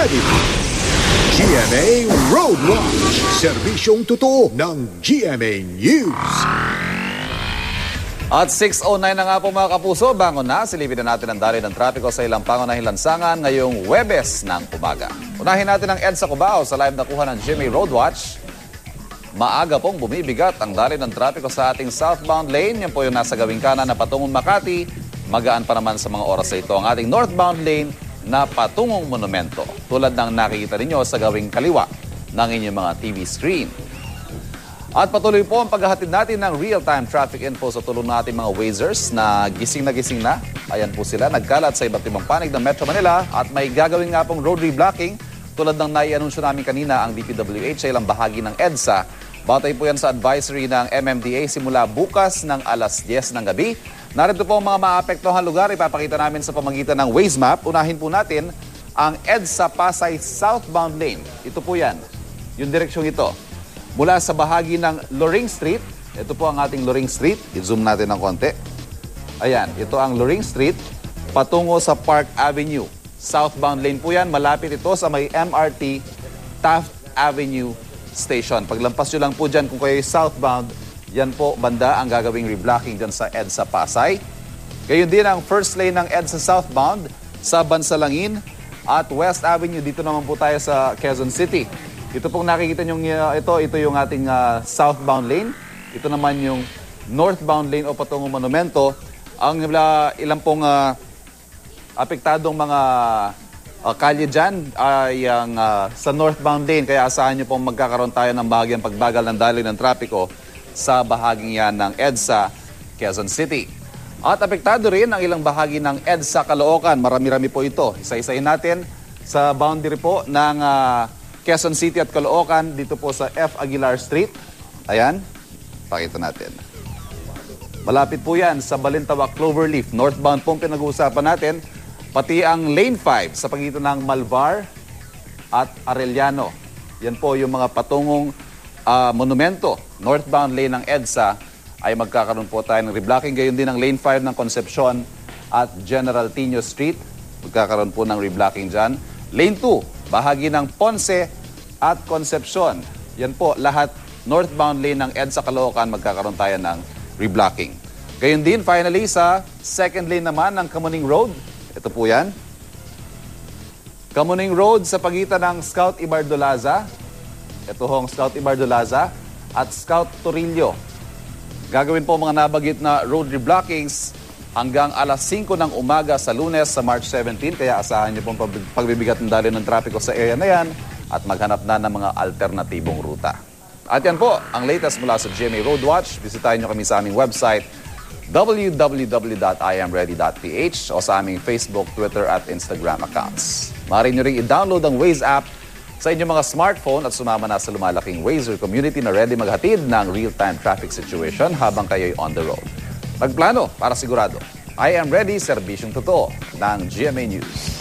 ready. GMA Road Watch. Serbisyong totoo ng GMA News. At 6.09 na nga po mga kapuso, bangon na, silipin na natin ang dali ng trapiko sa ilang pangunahing lansangan ngayong Webes ng umaga. Unahin natin ang EDSA Cubao sa live na kuha ng GMA Roadwatch. Maaga pong bumibigat ang dali ng trapiko sa ating southbound lane. Yan po yung nasa gawing kanan na patungong Makati. Magaan pa naman sa mga oras na ito ang ating northbound lane na patungong monumento. Tulad ng nakikita ninyo sa gawing kaliwa ng inyong mga TV screen. At patuloy po ang paghahatid natin ng real-time traffic info sa tulong ng ating mga Wazers na gising na gising na. Ayan po sila, nagkalat sa iba't ibang panig ng Metro Manila at may gagawin nga pong road reblocking tulad ng naianunsyo namin kanina ang DPWH sa ilang bahagi ng EDSA. Batay po yan sa advisory ng MMDA simula bukas ng alas 10 ng gabi. Narito po ang mga maapektuhan lugar. Ipapakita namin sa pamagitan ng Waze Map. Unahin po natin ang EDSA Pasay southbound lane. Ito po yan. Yung direksyong ito. Mula sa bahagi ng Loring Street. Ito po ang ating Loring Street. I-zoom natin ng konti. Ayan, ito ang Loring Street patungo sa Park Avenue. Southbound lane po yan. Malapit ito sa may MRT Taft Avenue Station. Paglampas nyo lang po dyan kung kayo southbound, yan po banda ang gagawing reblocking dyan sa EDSA Pasay. Gayon din ang first lane ng EDSA southbound sa Bansalangin at West Avenue. Dito naman po tayo sa Quezon City. Ito pong nakikita nyo ito, ito yung ating uh, southbound lane. Ito naman yung northbound lane o patungong monumento. Ang uh, ilang pong uh, apektadong mga uh, kalye dyan ay ang uh, sa northbound lane. Kaya asahan nyo pong magkakaroon tayo ng bahagyang pagbagal ng daloy ng trapiko sa bahaging yan ng EDSA, Quezon City. At apektado rin ang ilang bahagi ng EDSA Caloocan. Marami-rami po ito. Isa-isahin natin sa boundary po ng uh, Quezon City at Caloocan dito po sa F. Aguilar Street. Ayan, pakita natin. Malapit po yan sa Balintawak Cloverleaf. Northbound po pinag-uusapan natin. Pati ang Lane 5 sa pagitan ng Malvar at Arellano. Yan po yung mga patungong uh, monumento. Northbound lane ng EDSA ay magkakaroon po tayo ng reblocking. Gayon din ang Lane 5 ng Concepcion at General Tino Street. Magkakaroon po ng reblocking dyan. Lane 2, bahagi ng Ponce at Concepcion. Yan po, lahat northbound lane ng EDSA Caloocan, magkakaroon tayo ng reblocking. Gayon din, finally, sa second lane naman ng Kamuning Road. Ito po yan. Kamuning Road sa pagitan ng Scout Ibardolaza. Ito hong Scout Ibardolaza at Scout Torillo. Gagawin po mga nabagit na road reblockings hanggang alas 5 ng umaga sa lunes sa March 17. Kaya asahan niyo pong pagbibigat ng dali ng trapiko sa area na yan at maghanap na ng mga alternatibong ruta. At yan po, ang latest mula sa GMA Roadwatch. Bisitahin nyo kami sa aming website www.imready.ph o sa aming Facebook, Twitter at Instagram accounts. Maaari nyo rin i-download ang Waze app sa inyong mga smartphone at sumama na sa lumalaking Wazer community na ready maghatid ng real-time traffic situation habang kayo'y on the road. Magplano para sigurado. I am ready, serbisyong totoo ng GMA News.